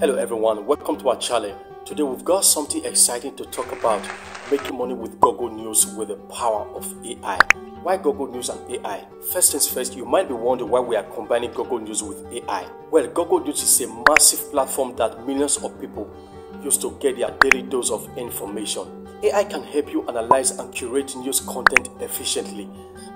Hello everyone, welcome to our channel. Today we've got something exciting to talk about making money with Google News with the power of AI. Why Google News and AI? First things first, you might be wondering why we are combining Google News with AI. Well, Google News is a massive platform that millions of people use to get their daily dose of information. AI can help you analyze and curate news content efficiently,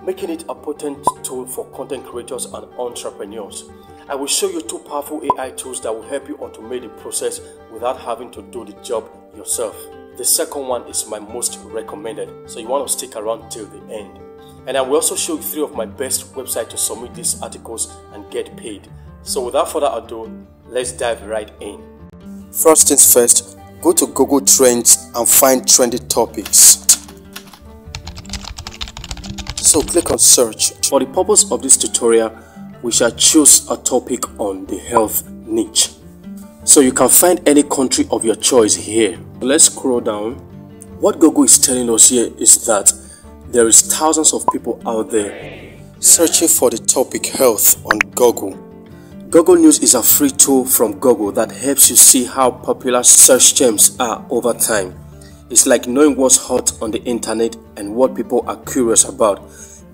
making it a potent tool for content creators and entrepreneurs. I will show you two powerful AI tools that will help you automate the process without having to do the job yourself. The second one is my most recommended, so you want to stick around till the end. And I will also show you three of my best websites to submit these articles and get paid. So without further ado, let's dive right in. First things first, go to Google Trends and find trendy topics. So click on search. For the purpose of this tutorial, we shall choose a topic on the health niche. So you can find any country of your choice here. Let's scroll down. What Google is telling us here is that there is thousands of people out there searching for the topic health on Google. Google News is a free tool from Google that helps you see how popular search terms are over time. It's like knowing what's hot on the internet and what people are curious about.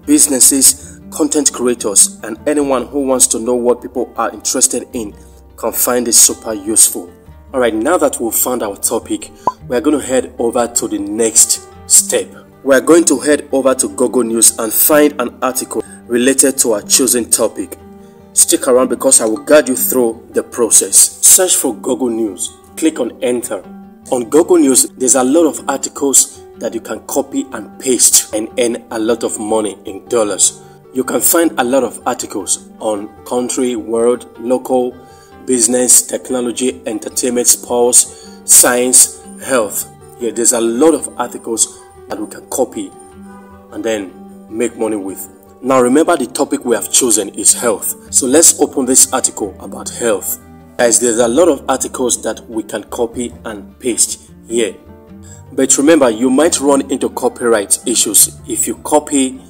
Businesses, content creators, and anyone who wants to know what people are interested in can find it super useful. Alright, now that we've found our topic, we're going to head over to the next step. We're going to head over to Google News and find an article related to our chosen topic. Stick around because I will guide you through the process. Search for Google News. Click on enter. On Google News, there's a lot of articles that you can copy and paste and earn a lot of money in dollars. You can find a lot of articles on country, world, local, business, technology, entertainment, sports, science, health. Yeah, there's a lot of articles that we can copy and then make money with. Now remember the topic we have chosen is health. So let's open this article about health. Guys, there's a lot of articles that we can copy and paste here. But remember, you might run into copyright issues if you copy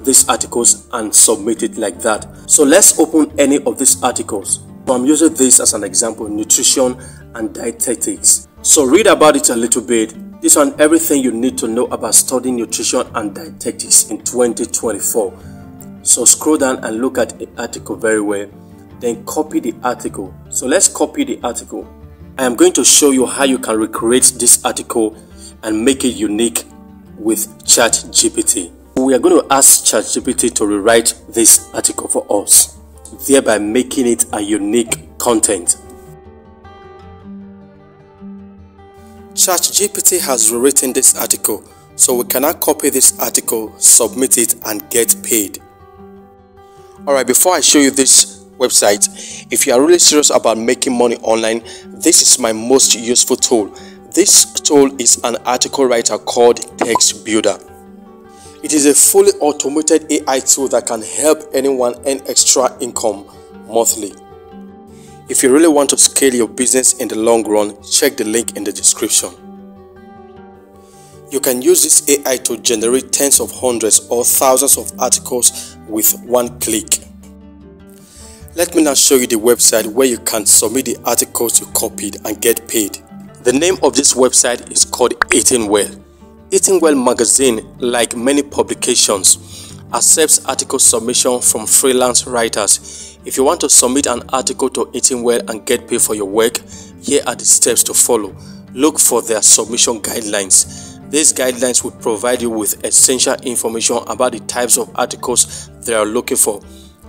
these articles and submit it like that. So let's open any of these articles. So I'm using this as an example, nutrition and dietetics. So read about it a little bit. This one, everything you need to know about studying nutrition and dietetics in 2024. So scroll down and look at the article very well. Then copy the article. So let's copy the article. I am going to show you how you can recreate this article and make it unique with ChatGPT. We are going to ask ChatGPT to rewrite this article for us, thereby making it a unique content. ChatGPT has rewritten this article, so we cannot copy this article, submit it, and get paid. Alright, before I show you this website, if you are really serious about making money online, this is my most useful tool. This tool is an article writer called Text Builder. It is a fully automated AI tool that can help anyone earn extra income monthly. If you really want to scale your business in the long run, check the link in the description. You can use this AI to generate tens of hundreds or thousands of articles with one click. Let me now show you the website where you can submit the articles you copied and get paid. The name of this website is called Eating Well. Eating Well magazine, like many publications, accepts article submission from freelance writers. If you want to submit an article to Eating Well and get paid for your work, here are the steps to follow. Look for their submission guidelines. These guidelines will provide you with essential information about the types of articles they are looking for,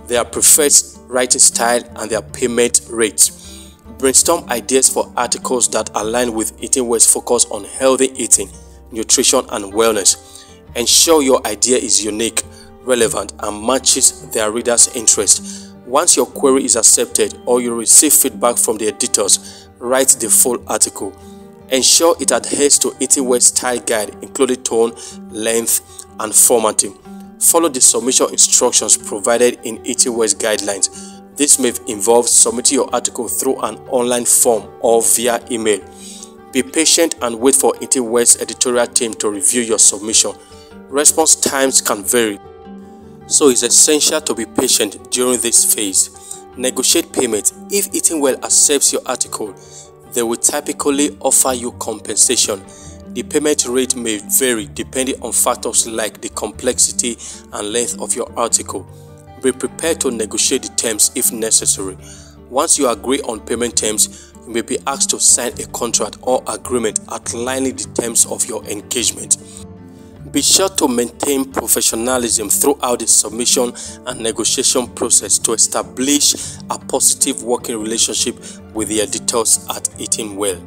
their preferred writing style, and their payment rates. Brainstorm ideas for articles that align with Eating Well's focus on healthy eating, nutrition, and wellness. Ensure your idea is unique, relevant, and matches their readers' interest. Once your query is accepted or you receive feedback from the editors, write the full article. Ensure it adheres to Eating Well style guide including tone, length, and formatting. Follow the submission instructions provided in Eating Well's guidelines. This may involve submitting your article through an online form or via email. Be patient and wait for Eating Well's editorial team to review your submission. Response times can vary, so it's essential to be patient during this phase. Negotiate payment. If Eating Well accepts your article, they will typically offer you compensation. The payment rate may vary depending on factors like the complexity and length of your article. Be prepared to negotiate the terms if necessary. Once you agree on payment terms, may be asked to sign a contract or agreement outlining the terms of your engagement. Be sure to maintain professionalism throughout the submission and negotiation process to establish a positive working relationship with the editors at Eating Well.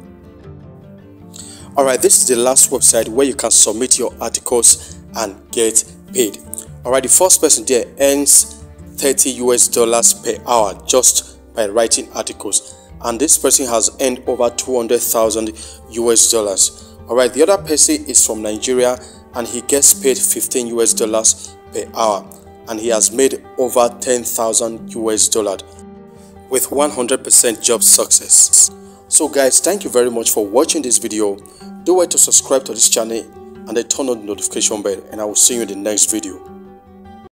Alright, this is the last website where you can submit your articles and get paid. Alright, the first person there earns 30 US dollars per hour just by writing articles, and this person has earned over 200,000 US dollars. Alright, the other person is from Nigeria and he gets paid 15 US dollars per hour, and he has made over 10,000 US dollars with 100% job success. So guys, thank you very much for watching this video. Do wait to subscribe to this channel and then turn on the notification bell and I will see you in the next video.